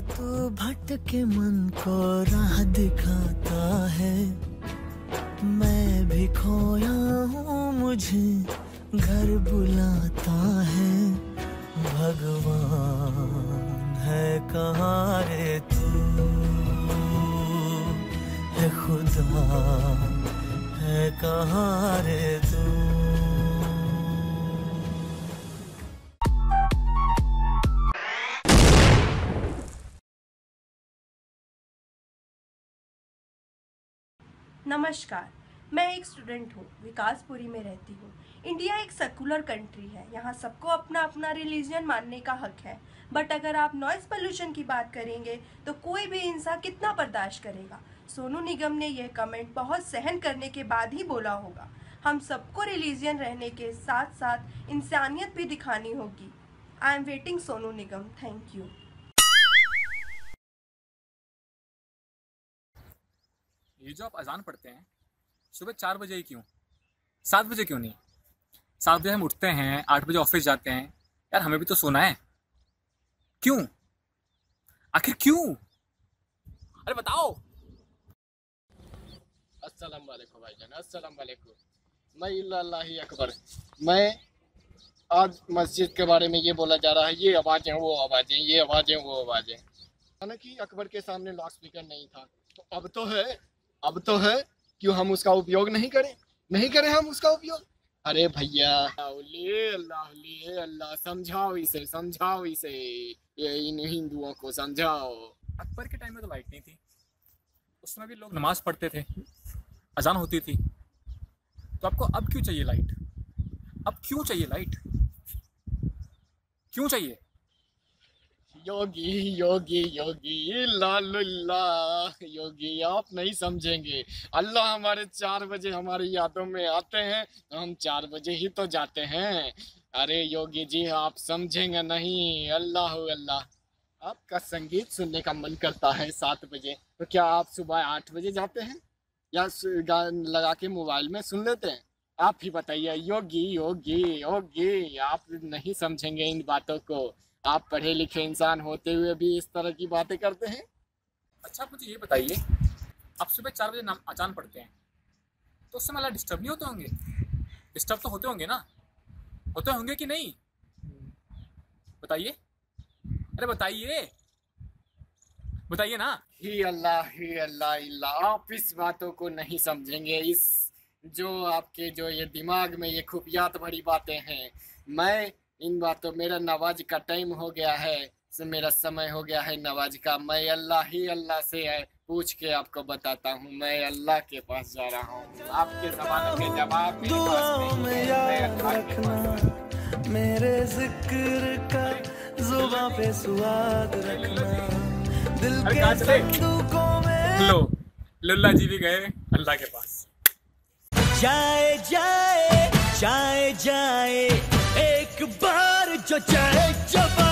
तू भटके मन को राह दिखाता है। मैं भी खोया हूँ मुझे घर बुलाता है। भगवान है कहाँ रे तू? है खुदा, है कहाँ रे तू? नमस्कार, मैं एक स्टूडेंट हूँ, विकासपुरी में रहती हूँ। इंडिया एक सेकुलर कंट्री है, यहाँ सबको अपना अपना रिलीजन मानने का हक है। बट अगर आप नॉइस पोल्यूशन की बात करेंगे तो कोई भी इंसान कितना बर्दाश्त करेगा? सोनू निगम ने यह कमेंट बहुत सहन करने के बाद ही बोला होगा। हम सबको रिलीजन रहने के साथ साथ इंसानियत भी दिखानी होगी। I am waiting Sonu Nigam. Thank you ये जो आप अजान पढ़ते हैं, सुबह चार बजे ही क्यों? सात बजे क्यों नहीं? सात बजे हम उठते हैं, आठ बजे ऑफ़िस जाते हैं। यार हमें भी तो सोना है। क्यों? आखिर क्यों? अरे बताओ। अस्सलाम वालेकुम भाईजान अस्सलाम वालेकुम मैं अल्लाह अकबर। मैं आज मस्जिद के बारे में ये बोला जा रहा है, ये आवाज़ें, वो आवाज़ें, ये आवाज़ें, वो आवाज़ें। हालाँकि अकबर के सामने लाउड स्पीकर नहीं था। तो अब तो है। अब तो है क्यों हम उसका उपयोग नहीं करें। नहीं करें हम उसका उपयोग। अरे भैया, अल्लाह अल्लाह समझाओ इसे समझाओ इसे। ये इन हिंदुओं को समझाओ। अकबर के टाइम में तो लाइट नहीं थी। उसमें भी लोग नमाज़ पढ़ते थे, अजान होती थी। तो आपको अब क्यों चाहिए लाइट अब क्यों चाहिए लाइट क्यों चाहिए? योगी योगी योगी, लालुल्ला। योगी, आप नहीं समझेंगे। अल्लाह हमारे चार बजे हमारी यादों में आते हैं तो हम चार बजे ही तो जाते हैं। अरे योगी जी, आप समझेंगे नहीं। अल्लाह अल्लाह। आपका संगीत सुनने का मन करता है सात बजे तो क्या आप सुबह आठ बजे जाते हैं? या गान लगा के मोबाइल में सुन लेते हैं? आप ही बताइए, योगी योगी योगी, आप नहीं समझेंगे इन बातों को। आप पढ़े लिखे इंसान होते हुए भी इस तरह की बातें करते हैं? अच्छा आप मुझे ये बताइए आप सुबह चार बजे नाम अचान पढ़ते हैं तो उससे मतलब डिस्टर्ब नहीं होते होंगे? डिस्टर्ब तो होते होंगे ना? होते होंगे कि नहीं? बताइए। अरे बताइए। बताइए ना। ही अल्लाह ही अल्लाह अल्लाह आप इस बातों को नहीं समझेंगे। इस जो आपके जो ये दिमाग में ये खुफियात भरी बातें हैं मैं इन बातों मेरा नवाज़ का टाइम हो गया है से मेरा समय हो गया है नवाज़ का। मैं अल्लाह ही अल्लाह से है पूछ के आपको बताता हूँ मैं अल्लाह के पास जा रहा हूँ। आपके सवालों के जवाब मेरे। रखना ज़िक्र का जुबा पे रखना। दिल के कहाँ चले? लो लुल्ला जी भी गए अल्लाह के पास। जाए जाए जाए जाए। एक बार जो जाए जब